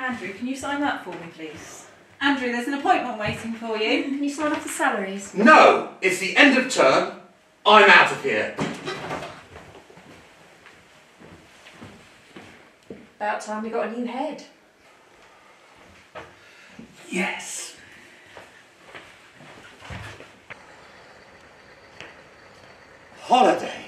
Andrew, can you sign that for me, please? Andrew, there's an appointment waiting for you. Can you sign off the salaries? No! It's the end of term. I'm out of here. About time we got a new head. Yes. Holidays.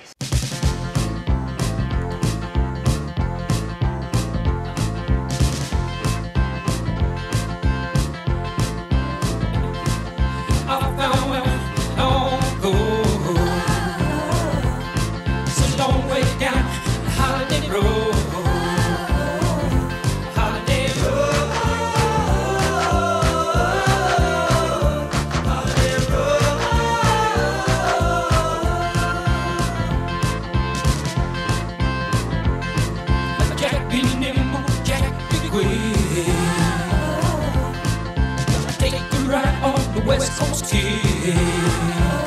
West Coast Kid.